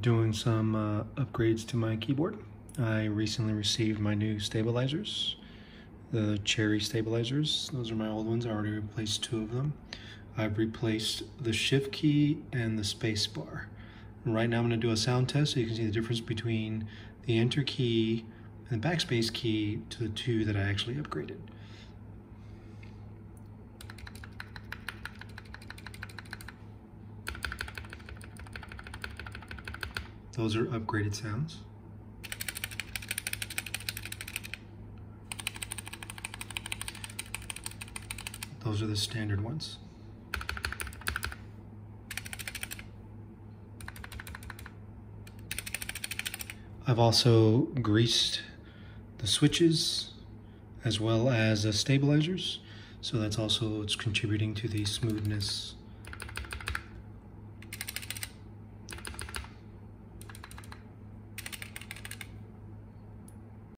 doing some uh, upgrades to my keyboard. I recently received my new stabilizers, the Cherry stabilizers. Those are my old ones. I already replaced two of them. I've replaced the shift key and the space bar. Right now I'm going to do a sound test so you can see the difference between the enter key and the backspace key to the two that I actually upgraded. Those are upgraded sounds. Those are the standard ones. I've also greased the switches as well as the stabilizers. So that's also it's contributing to the smoothness